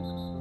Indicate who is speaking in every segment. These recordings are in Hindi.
Speaker 1: Thank you.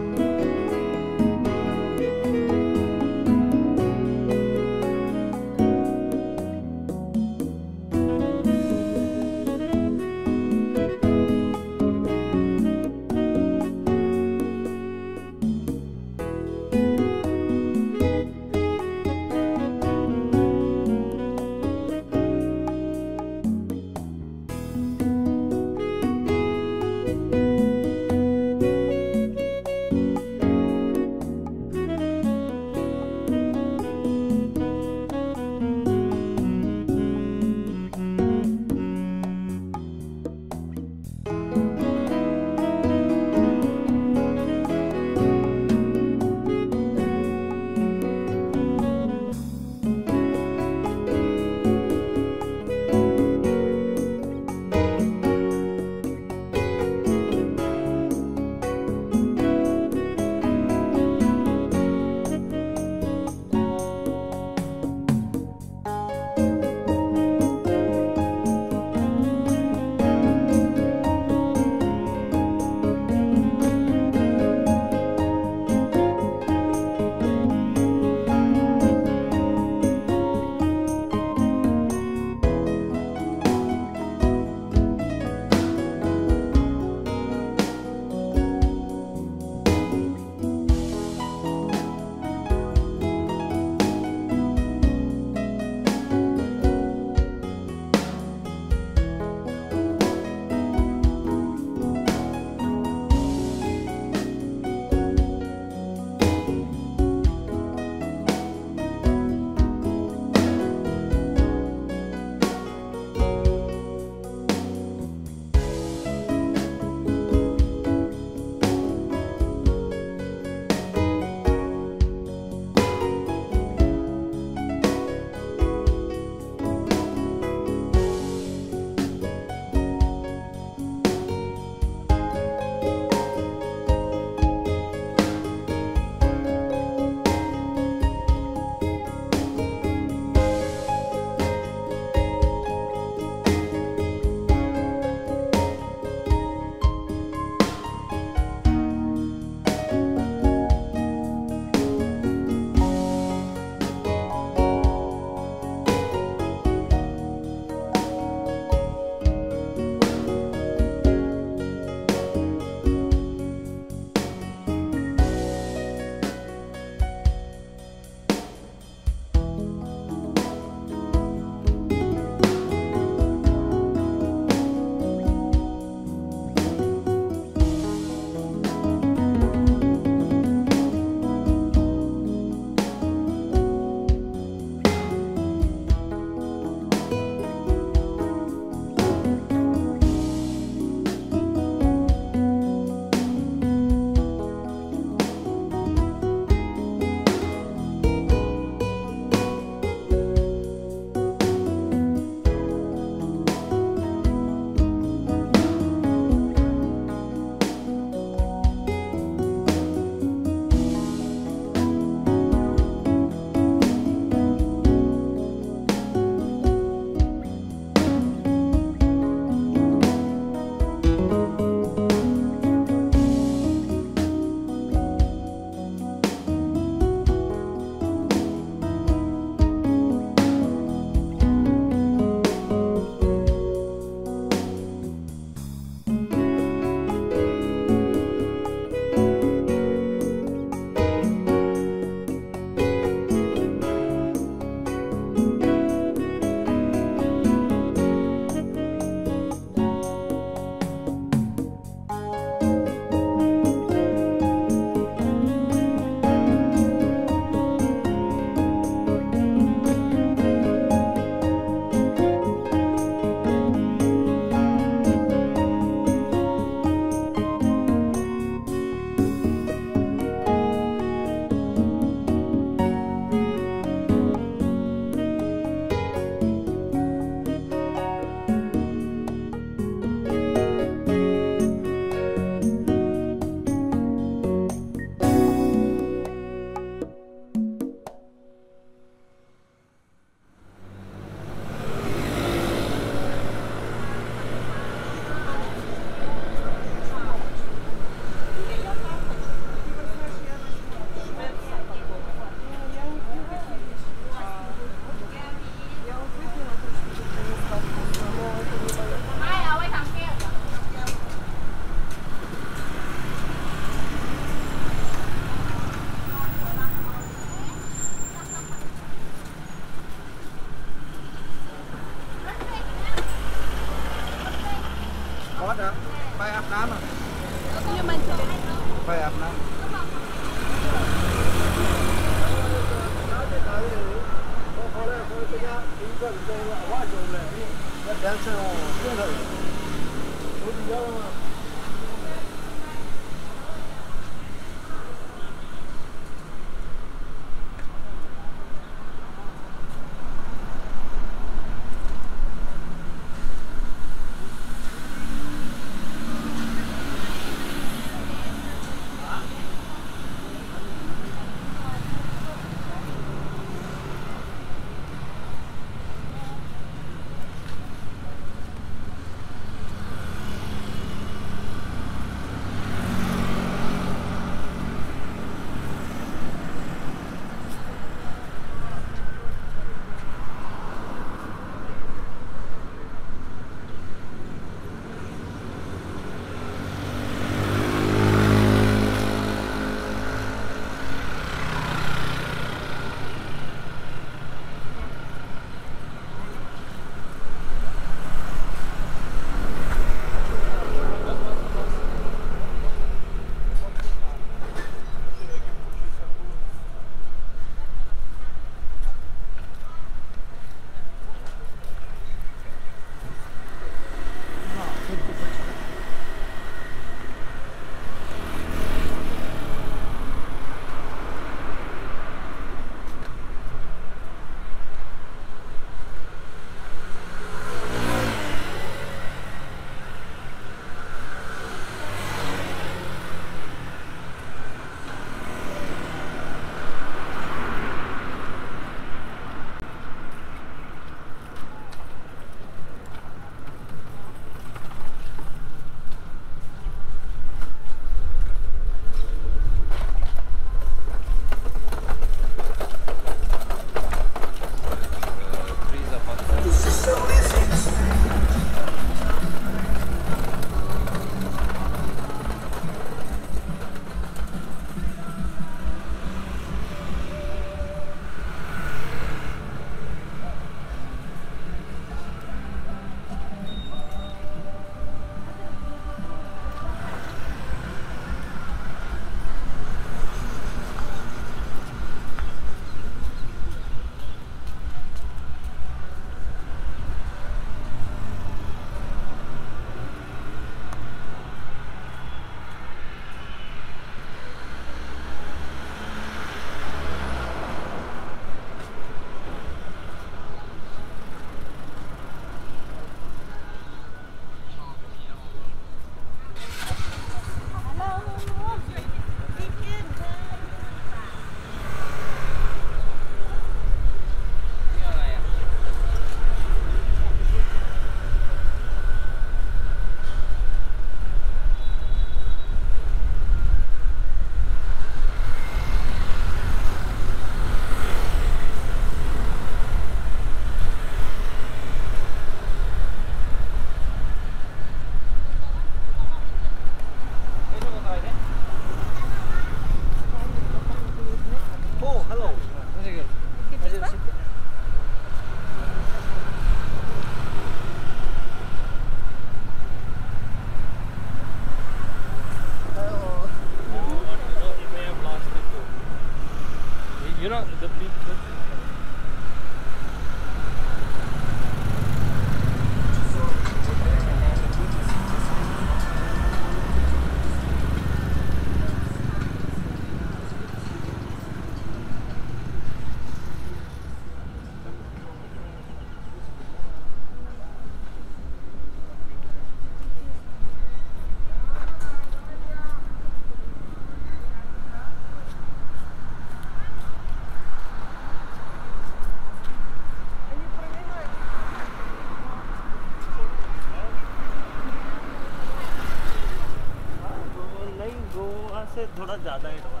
Speaker 1: ज़्यादा ही तो